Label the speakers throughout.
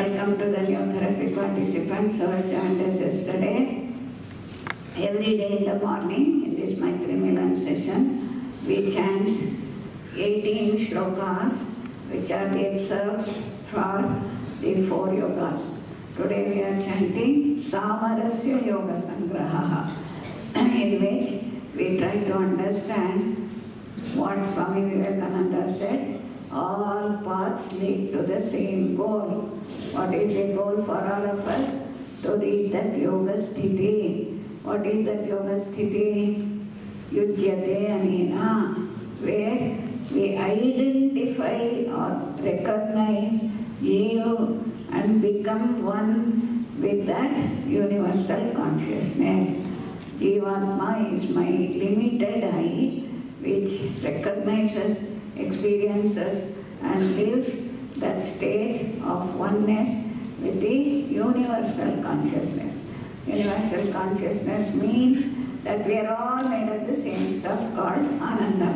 Speaker 1: Welcome to the new therapy participants who have joined us yesterday. Every day in the morning, in this Maitri Milan session, we chant 18 shlokas, which are the excerpts for the four yogas. Today we are chanting Samarasya Yoga Sangraha, in which we try to understand what Swami Vivekananda said all paths lead to the same goal. What is the goal for all of us? To reach that yoga sthiti. What is that yoga sthiti? Yujyate anena, where we identify or recognize, live and become one with that universal consciousness. Jivatma is my limited I, which recognizes experiences and lives that state of oneness with the universal consciousness. Universal consciousness means that we are all made of the same stuff called Ananda.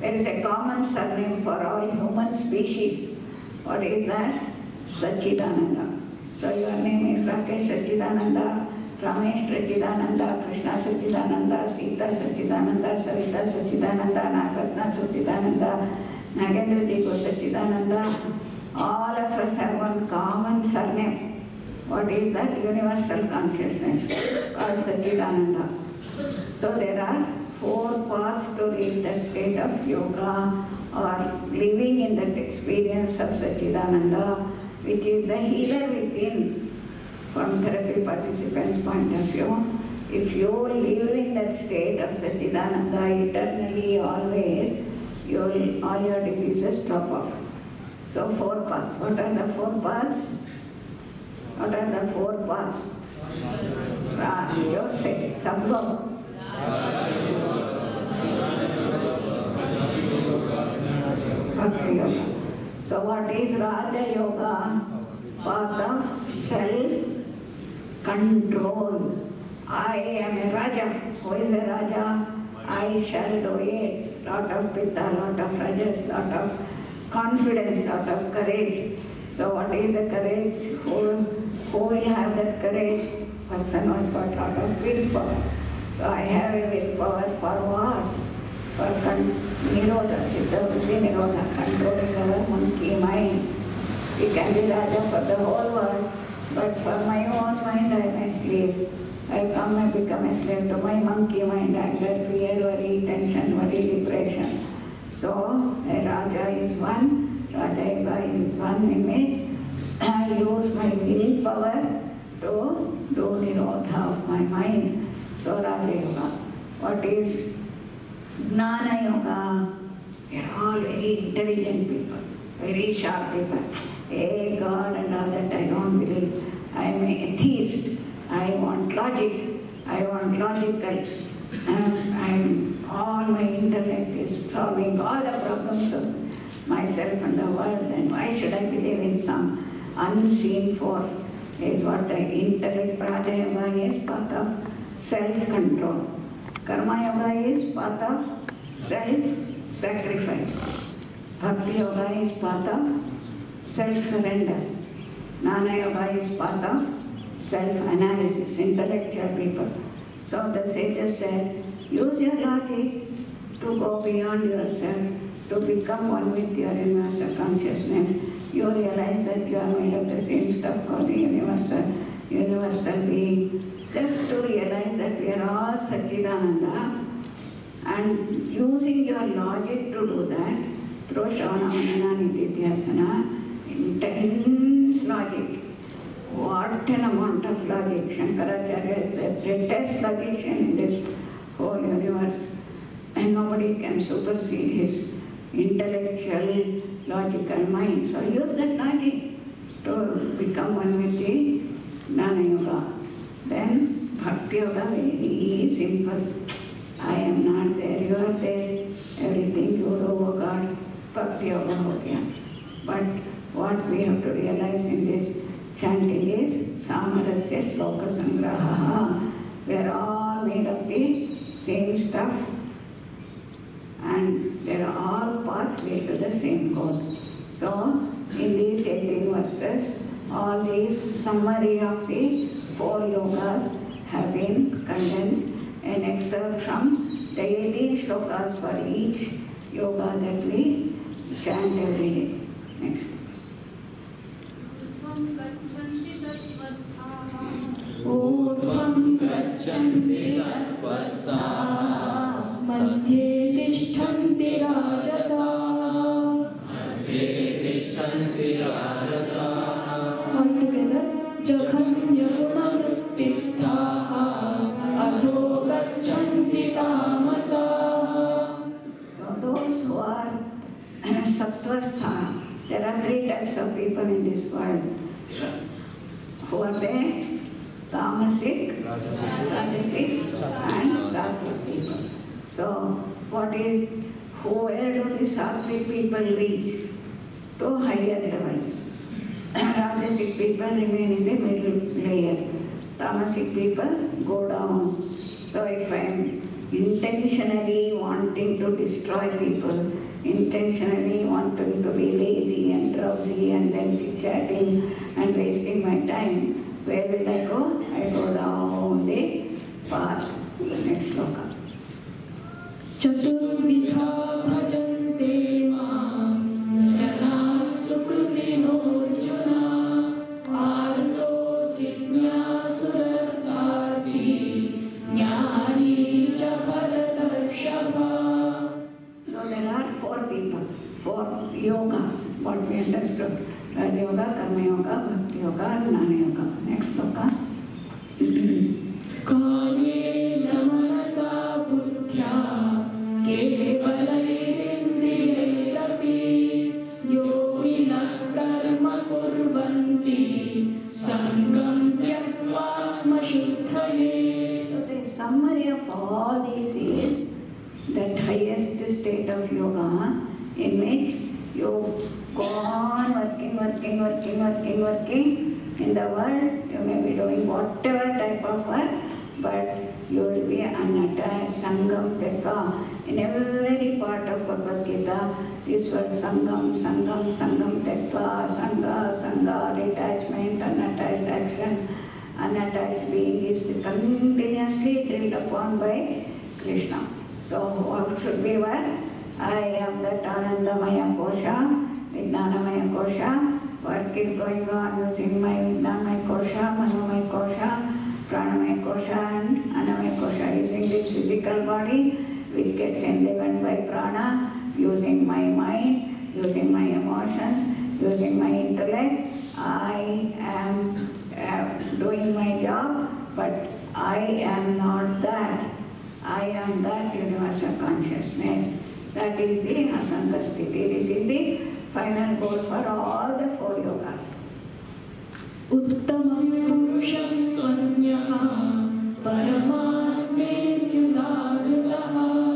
Speaker 1: There is a common surname for all human species. What is that? Sachidananda. So your name is Rakesh Sachidananda, Ramesh रचिदानंद Krishna Sachidanand Sita Sachidanand Savita Sachidanand Nagarathna Sachidananda Nagendra दीपो Sachidananda all of one common surname what is that universal consciousness called Sachidananda so there are four parts to live the state of yoga और living in that experience of Sachidananda which is the healer within from therapy participants' point of view, if you live in that state of Satchidananda eternally, always, you'll, all your diseases drop off. So four paths. What are the four paths? What are the four paths? Ra, Jose. Bhakti Yoga. So what is Raja Yoga? Path of self-control. I am a Raja. Who is a Raja? I shall do it. Lot of pitta, lot of rajas, lot of confidence, lot of courage. So what is the courage? Who, who will have that courage? Person who has got lot of willpower. So I have a willpower for what? For con- nirodha, chitta vritti nirodha, controlling our monkey mind. We can be Raja for the whole world, but for my own mind I a slave. I come and become a slave to my monkey mind, anger, fear, worry, tension, worry, depression. So a Raja is one, Raja Yoga is one image. I use my willpower to do nirodha of my mind. So Raja Yoga. What is Gnana Yoga? They are all very intelligent people, very sharp people. Hey God and all that I don't believe. I am a atheist. I want logic. I want logical. And I'm all my intellect is solving all the problems of myself and the world. Then why should I believe in some unseen force? Is what the intellect Raja Yoga is part of self-control. Karma Yoga is part of self-sacrifice. Bhakti Yoga is part of self-surrender. Jnana Yoga is part of self-analysis, intellectual people. So the sages said, use your logic to go beyond yourself, to become one with your universal consciousness. You realize that you are made of the same stuff called the universal, universal being. Just to realize that we are all Satchidananda and using your logic to do that through Shravana Manana Nididhyasana, intense logic. What an amount of logic. Shankaracharya is the greatest logician in this whole universe. And nobody can supersede his intellectual, logical mind. So use that logic to become one with the Jnana Yoga. Then Bhakti Yoga, very simple. I am not there, you are there. Everything oh God, Bhakti Yoga ho gaya. But what we have to realize in this chanting is Samarasya Shloka Sangraha. We are all made of the same stuff and there are all paths lead to the same goal. So, in these 18 verses, all these summary of the four yogas have been condensed and excerpt from the 18 shlokas for each yoga that we chant every day. Next.
Speaker 2: ऊर्ध्वं गच्छन्ति सत्त्वस्थाः
Speaker 1: higher levels. Rajasic people remain in the middle layer. Tamasic people go down. So if I am intentionally wanting to destroy people, intentionally wanting to be lazy and drowsy and then chit-chatting and wasting my time, where will I go? I go down the path, the next sloka. Chaturvidha state of yoga in which you go on working, working, working, working, working in the world. You may be doing whatever type of work, but you will be unattached, sangam tetva. In every part of Bhagavad Gita, this word sangam, sangam, sangam tetva, sangha, sangha, detachment, unattached action unattached being is continuously drilled upon by Krishna. So what should be what? I am that Anandamaya Kosha, Vijnanamaya Kosha. Work is going on using my Vijnanamaya Kosha, Manomaya Kosha, Pranamaya Kosha and Annamaya Kosha. Using this physical body which gets enlivened by prana, using my mind, using my emotions, using my intellect. I am uh, doing my job, but I am not that. I am that universal consciousness. That is the Asanga Sthiti. This is the final goal for all the four yogas. Uttamam Purushastvanyah Paramatmetyudagataha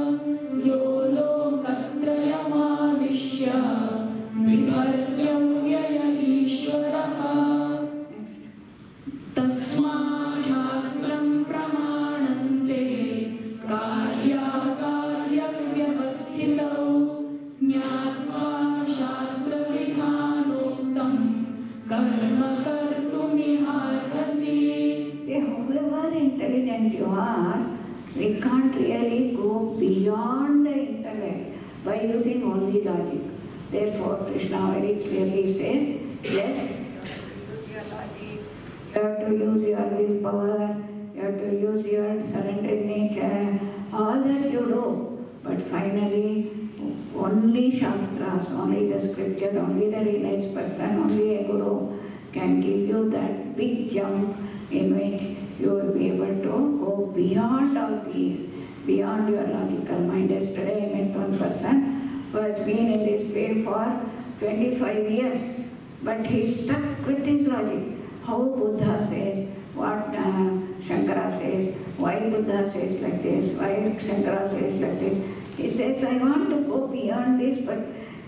Speaker 1: using only logic. Therefore, Krishna very clearly says, yes, you have to use your willpower, you have to use your surrendering nature, all that you do. But finally, only Shastras, only the scripture, only the realized person, only a guru can give you that big jump in which you will be able to go beyond all these, beyond your logical mind. Yesterday I met one person who has been in this field for 25 years, but he stuck with his logic. How Buddha says, what uh, Shankara says, why Buddha says like this, why Shankara says like this. He says, I want to go beyond this, but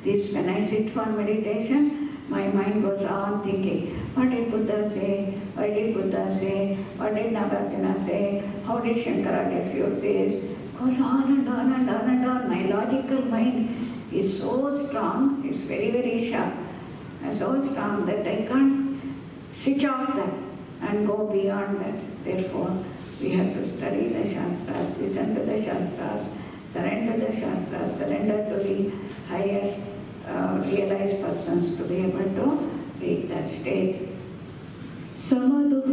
Speaker 1: this when I sit for meditation, my mind goes on thinking, what did Buddha say? Why did Buddha say? What did Nagarjuna say? How did Shankara refute this? goes on and on and on and on. My logical mind is so strong, it's very, very sharp, and so strong that I can't switch off that and go beyond that. Therefore, we have to study the Shastras, listen to the Shastras, surrender the Shastras, surrender to the higher uh, realized persons to be able to reach that state. Samadukha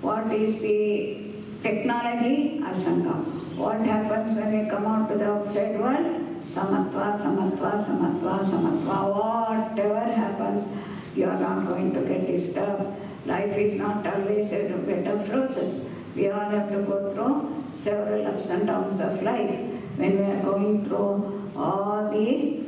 Speaker 1: What is the technology? Asangam. What happens when we come out to the outside world? Samatva, samatva, samatva, samatva. Whatever happens, you are not going to get disturbed. Life is not always a bed of roses. We all have to go through several ups and downs of life. When we are going through all the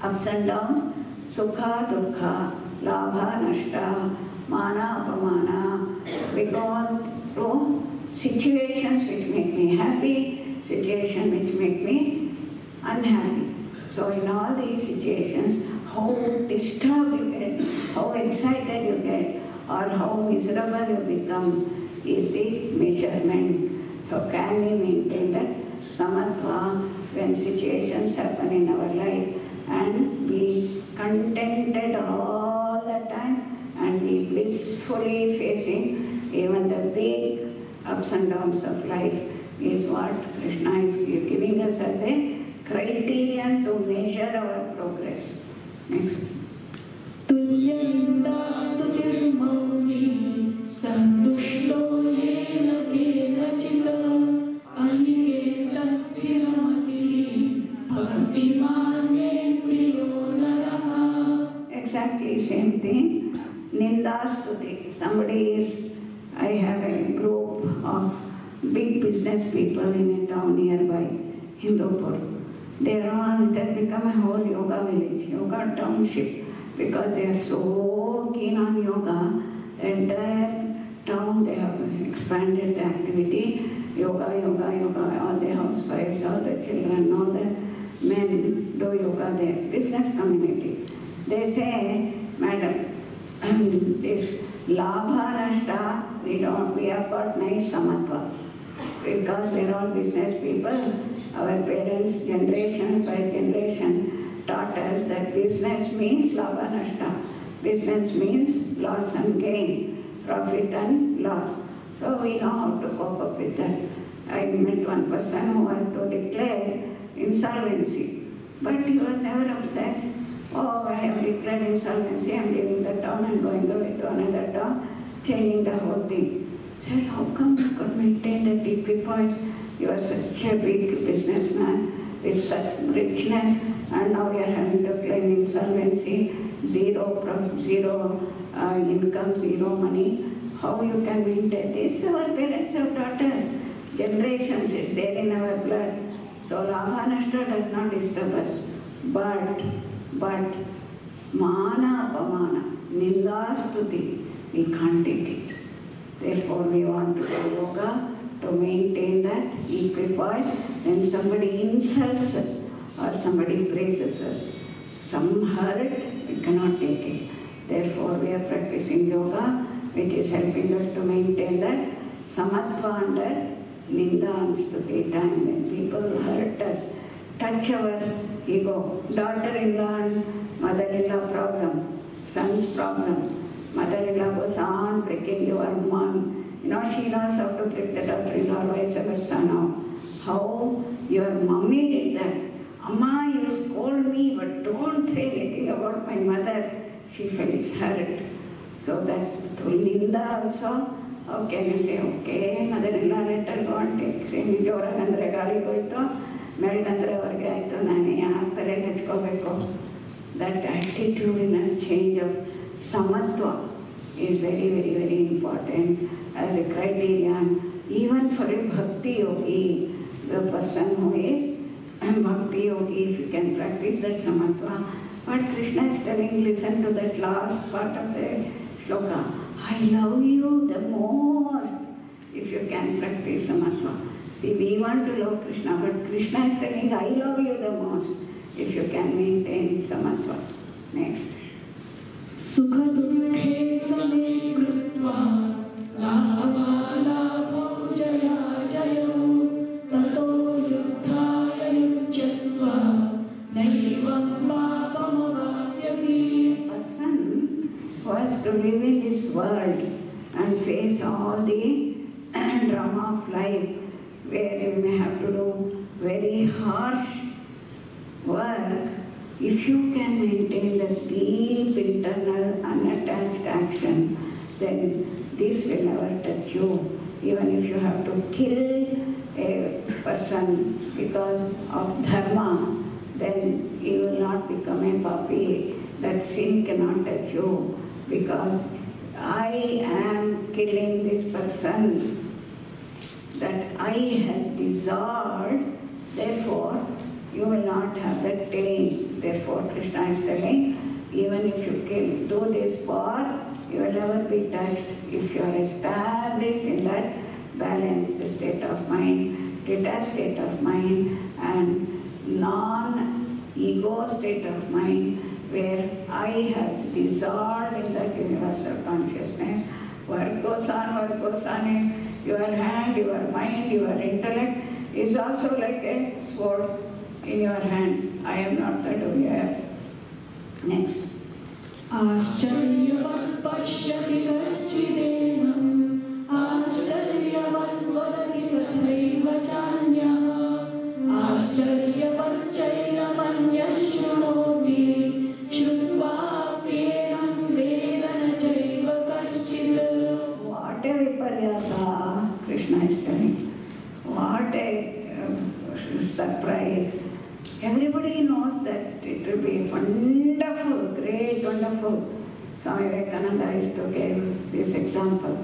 Speaker 1: ups and downs, sukha, dukha, labha, nashta, mana, apamana. We go through situations which make me happy, situations which make me unhappy. So in all these situations, how disturbed you get, how excited you get, or how miserable you become is the measurement. How can we maintain that samatva when situations happen in our life and be contented all the time and be blissfully facing even the big ups and downs of life is what Krishna is giving us as a criterion to measure our progress. Next. So keen on yoga. The entire town, they have expanded the activity, yoga, yoga, yoga, all the housewives, all the children, all the men do yoga there, business community. They say, Madam, this labha nashta, we don't, we have got nice samatva. Because we're all business people, our parents, generation by generation, taught us that business means labha nashta. Business means loss and gain, profit and loss. So we know how to cope up with that. I met one person who had to declare insolvency, but he was never upset. Oh, I have declared insolvency, I'm leaving the town and going away to another town, changing the whole thing. Said, how come you could maintain the DP points? You are such a big businessman with such richness, and now we are having to claim insolvency, zero, prof- zero uh, income, zero money. How you can maintain this? Our parents have taught us. Generations is there in our blood. So Labha Nashta does not disturb us. But, but mana apamana, nindastuti, we can't take it. Therefore, we want to do yoga to maintain that equipoise. When somebody insults us or somebody praises us, some hurt, we cannot take it. Therefore, we are practicing yoga, which is helping us to maintain that samatva under ninda and stuti time. When people hurt us, touch our ego, daughter-in-law and mother-in-law problem, son's problem, Mother-in-law goes on breaking your mom. You know, she knows how to break the daughter-in-law, vice versa now. How your mommy did that. Amma, you scold me, but don't say anything about my mother. She felt hurt. So that through Ninda also, how can you say, okay, mother-in-law, let her go and take. Say, ಜೋರಾಗಂದ್ರೆ ಗಾಳಿಗೆ ಹೋಯ್ತು ಮೆಲ್ಟಂದ್ರೆ ಅವ್ರಿಗೆ ಆಯಿತು ನಾನು ಯಾಕೆ ತಲೆಗೆ ಹಚ್ಕೋಬೇಕು that attitudinal change of samatva is very, very, very important as a criterion, even for a bhakti yogi, the person who and bhakti yogi, if you can practice that samatva. But Krishna is telling, listen to that last part of the shloka. I love you the most if you can practice samatva. See, we want to love Krishna, but Krishna is telling, I love you the most if you can maintain samatva. Next.
Speaker 3: Sukha
Speaker 1: dukhe who has to live in this world and face all the drama of life where you may have to do very harsh work, if you can maintain the deep internal unattached action, then this will never touch you. Even if you have to kill a person because of dharma, then you will not become a papi. That sin cannot touch you because I am killing this person. That I has dissolved, therefore you will not have that pain. Therefore, Krishna is telling, even if you kill, do this war, you will never be touched if you are established in that balanced state of mind, detached state of mind, and non-ego state of mind, where I have dissolved in that universal consciousness. What goes on, what goes on in your hand, your mind, your intellect is also like a sword in your hand. I am not that aware. Next. Ashcharyavatt pashyati kaschidena Ashcharyavatt vadati tathaiva chanyama Ashcharyavatt Swami Vivekananda used to give this example.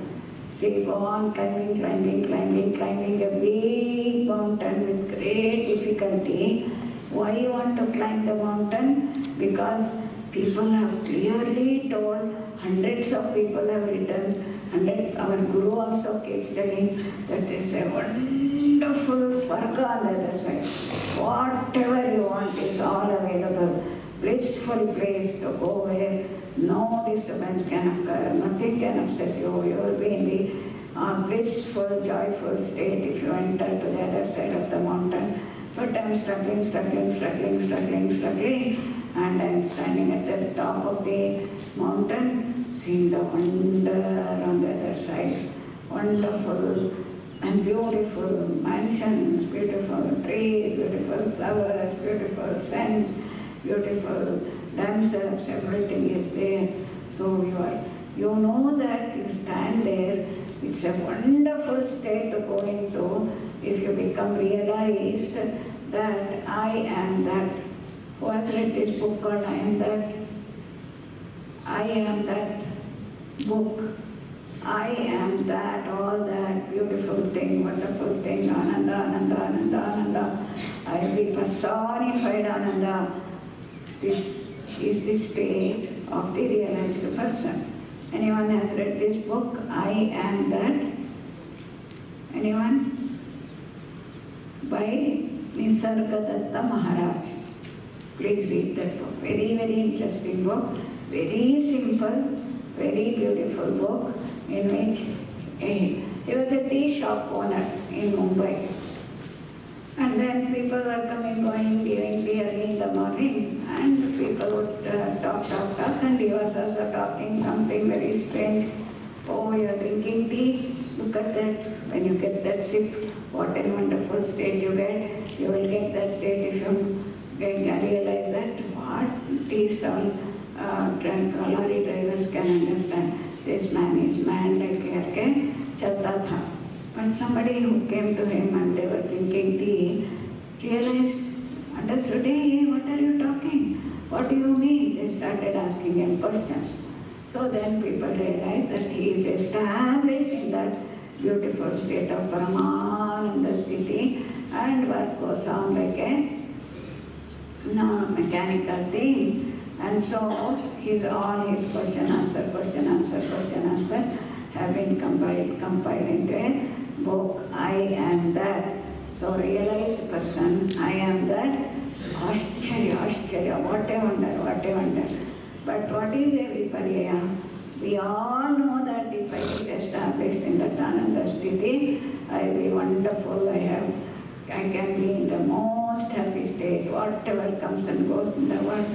Speaker 1: See, go on climbing, climbing, climbing, climbing a big mountain with great difficulty. Why you want to climb the mountain? Because people have clearly told, hundreds of people have written, hundred, our Guru also keeps telling that there is a wonderful swarga on the other side. Whatever you want is all available. Blissful place to go where no disturbance can occur, nothing can upset you. You will be in the uh, blissful, joyful state if you enter to the other side of the mountain. But I'm struggling, struggling, struggling, struggling, struggling, and I'm standing at the top of the mountain, seeing the wonder on the other side. Wonderful and beautiful mansions, beautiful trees, beautiful flowers, beautiful scents, beautiful damsels, everything is there. So you are, you know that you stand there. It's a wonderful state to go into if you become realized that I am that. Who has read this book called I Am That? I am that book. I am that, all that beautiful thing, wonderful thing, Ananda, Ananda, Ananda, Ananda. I will be personified Ananda. This is the state of the realized person. Anyone has read this book, I Am That? Anyone? By Nisargadatta Maharaj. Please read that book. Very, very interesting book. Very simple, very beautiful book in which he, he was a tea shop owner in Mumbai. And then people were coming, going, giving tea early in the morning, and people would uh, talk, talk, talk, and he was also talking something very strange. Oh, you're drinking tea? Look at that. When you get that sip, what a wonderful state you get. You will get that state if you get, realize that what tea stall uh, drank, lorry drivers can understand. This man is mad like करके चलता था but somebody who came to him and they were drinking tea realized, understood, hey, what are you talking? What do you mean? They started asking him questions. So then people realized that he is established in that beautiful state of Brahmananda sthiti and work goes on like a no mechanical thing And so his all his question answer, question answer, question answer have been compiled, compiled into a book. I am that. So realized person, I am that. Ashcharya, Ashcharya, what a wonder, what a wonder. But what is a viparya? We all know that if I get established in that Ananda Sthiti, I'll be wonderful, I have, I can be in the most happy state, whatever comes and goes in the world,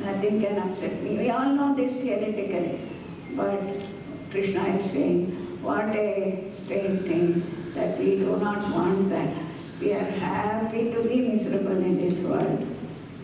Speaker 1: nothing can upset me. We all know this theoretically, but Krishna is saying, what a strange thing that we do not want that. We are happy to be miserable in this world.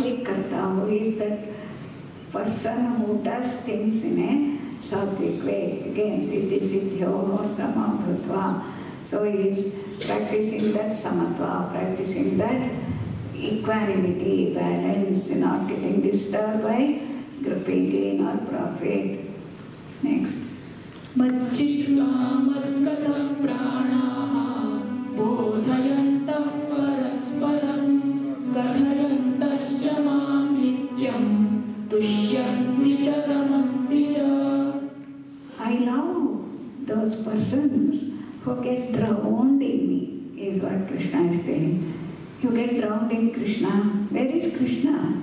Speaker 3: Softly करता
Speaker 1: हो is that person who does things in a sattvic way again सिद्धि सिद्धियो समाभृत्वा so is practicing that समत्वा practicing that equanimity balance not getting disturb by grouping gain
Speaker 3: और
Speaker 1: profit next मच्छिष्वा मत्कतं प्राणाः बोधयन् drowned in me, is what Krishna is saying. You get drowned in Krishna. Where is Krishna?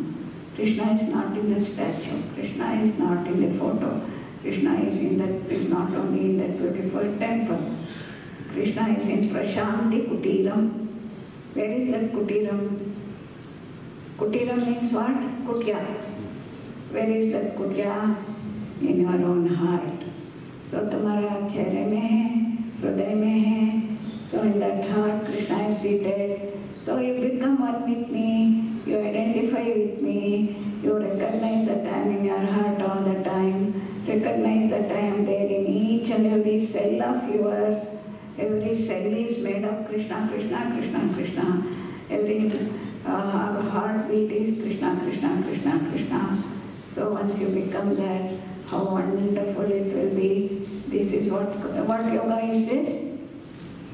Speaker 1: Krishna is not in the statue. Krishna is not in the photo. Krishna is in that is not only in that beautiful temple. Krishna is in Prashanti Kutiram. Where is that Kutiram? Kutiram means what? Kutya. Where is that Kutya? In your own heart. So तुम्हारा चेहरे में है हृदय में है। So in that heart Krishna is seated so you become one with me you identify with me you recognise the time in your heart all the time recognise the time there in each and every cell of yours every cell is made of Krishna Krishna Krishna Krishna every heart beat is Krishna Krishna Krishna Krishna so once you become that how wonderful it will be. This is what what yoga is this?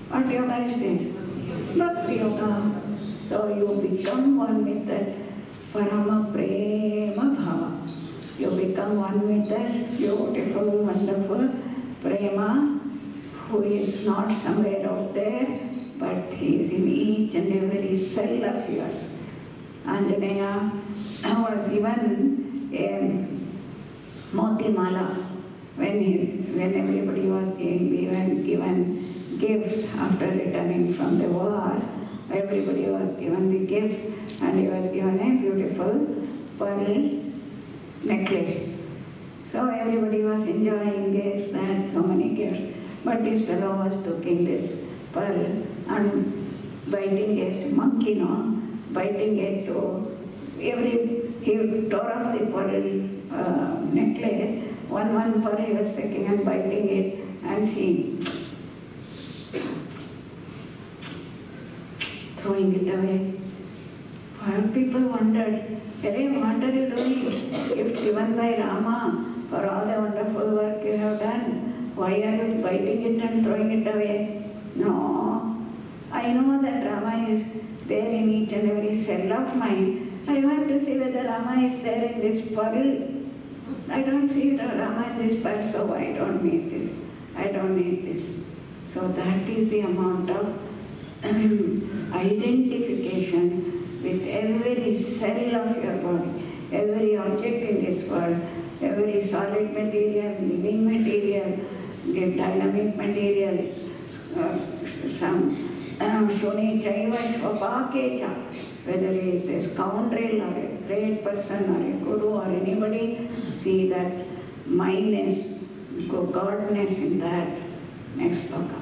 Speaker 1: What yoga is this? Bhakti yoga. So you become one with that parama prema bhava. You become one with that beautiful, wonderful prema who is not somewhere out there, but he is in each and every cell of yours. Anjaneya was given a Moti Mala, when, he, when everybody was given, given, gifts after returning from the war, everybody was given the gifts and he was given a beautiful pearl necklace. So everybody was enjoying this, that, so many gifts. But this fellow was taking this pearl and biting it, monkey no, biting it to every, he tore off the pearl uh, necklace, one one pearl he was taking and biting it and she throwing it away. While people wondered, Hey, what are you doing? If given by Rama for all the wonderful work you have done, why are you biting it and throwing it away? No, I know that Rama is there in each and every cell of mine. I want to see whether Rama is there in this pearl. I don't see Rama in this pearl, so I don't need this. I don't need this. So that is the amount of identification with every cell of your body, every object in this world, every solid material, living material, dynamic material, uh, some shuni chaiva svapake cha. Whether he is a scoundrel or a great person or a guru or anybody, see that mindness, godness in that. Next sloka.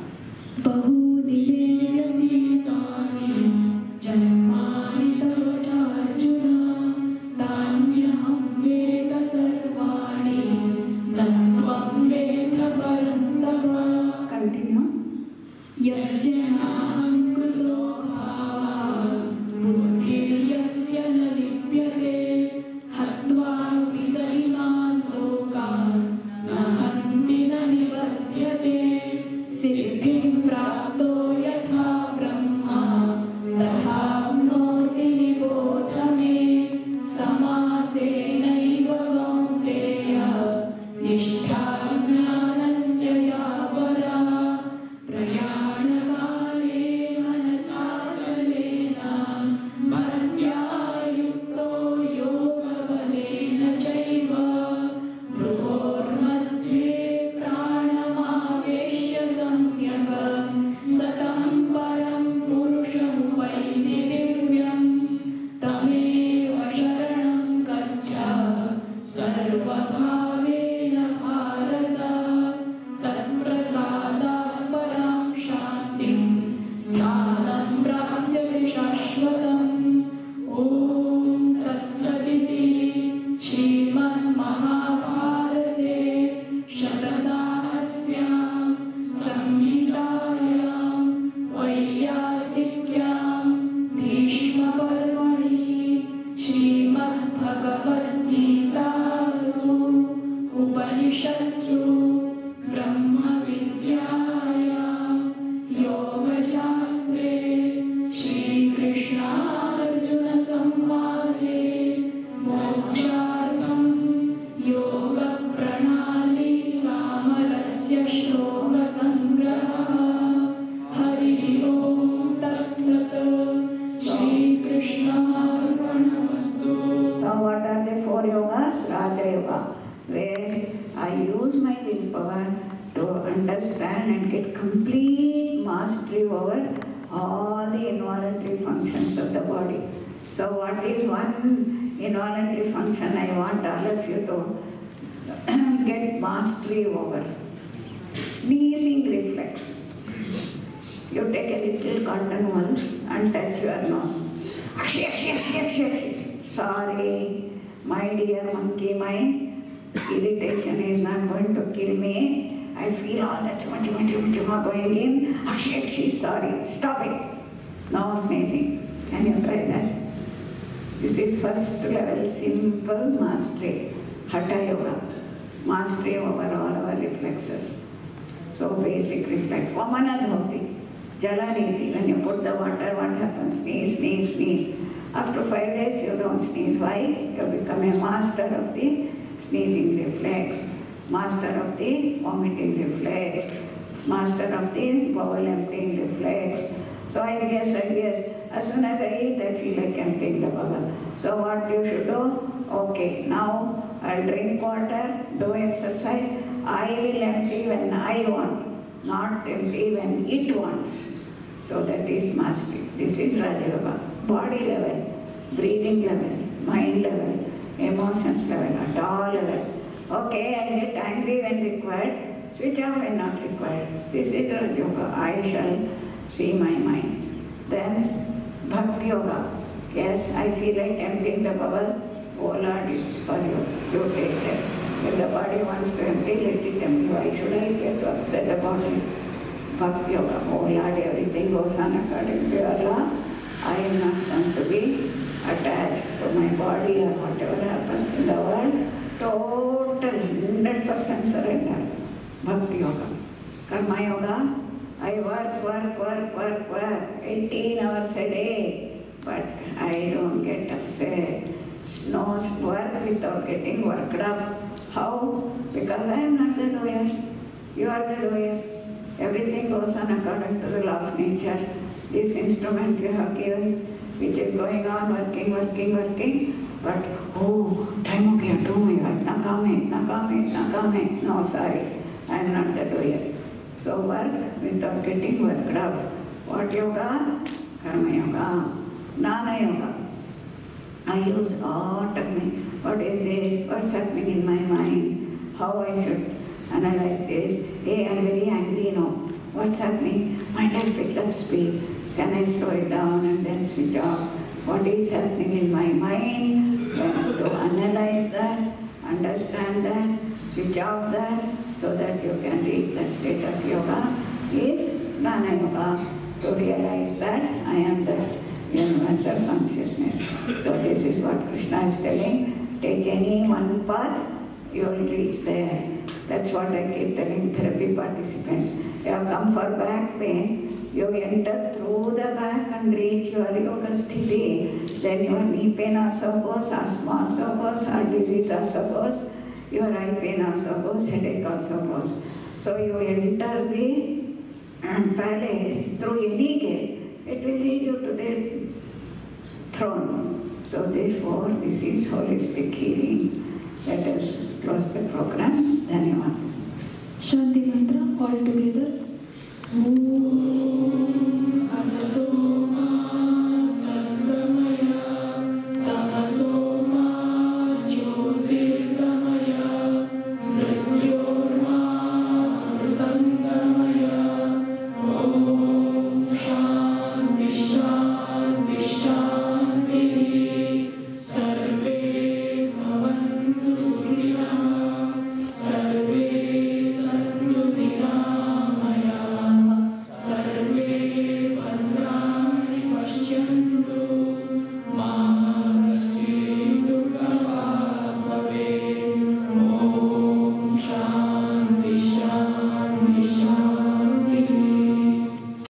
Speaker 1: No sneezing. Can you try that? This is first level simple mastery, Hatha Yoga. Mastery over all our reflexes. So basic reflex. Vamana dhauti. Jalaniti. When you put the water, what happens? Sneeze, sneeze, sneeze. After five days, you don't sneeze. Why? You become a master of the sneezing reflex, master of the vomiting reflex, master of the bowel emptying reflex. So I guess, I guess, as soon as I eat, I feel like emptying the bowel. So what you should do? Okay, now I'll drink water, do exercise. I will empty when I want, not empty when it wants. So that is mastery. This is Raja Yoga. Body level, breathing level, mind level, emotions level, at all levels. Okay, I get angry when required, switch off when not required. This is Raja Yoga. I shall see my mind. Then Bhakti Yoga. Yes, I feel like emptying the bubble. Oh Lord, it's for you. You take it. If the body wants to empty, let it empty. Why should I get upset about it? Bhakti Yoga. Oh Lord, everything goes on according to your law. I am not going to be attached to my body or whatever happens in the world. Total 100% surrender. Bhakti Yoga. Karma Yoga. I work, work, work, work, work, 18 hours a day, but I don't get upset. No work without getting worked up. How? Because I am not the doer. You are the doer. Everything goes on according to the law of nature. This instrument you have given, which is going on, working, working, working, but oh, time हो गया, two मेरा इतना काम है, इतना काम है, इतना काम है. No, sorry, I am not the doer. So work without getting worked up. What yoga? Karma yoga. Jnana yoga. I use autonomy. What is this? What's happening in my mind? How I should analyze this? Hey, I'm very angry now. What's happening? Mind has picked up speed. Can I slow it down and then switch off? What is happening in my mind? To analyze that, understand that, switch off that, so that you can reach that state of yoga is Jnana Yoga. To realize that I am the universal consciousness. So this is what Krishna is telling. Take any one path, you will reach there. That's what I keep telling therapy participants. You have come for back pain, you enter through the back and reach your yoga sthiti. Then your knee pain also goes, asthma also goes, heart disease also goes, your eye pain also goes, headache also goes. So you enter the um, palace through any gate, it will lead you to the throne. So therefore, this is holistic healing. Let us close the program. Dhanyavad.
Speaker 2: Shanti Mantra all together. Om Asato.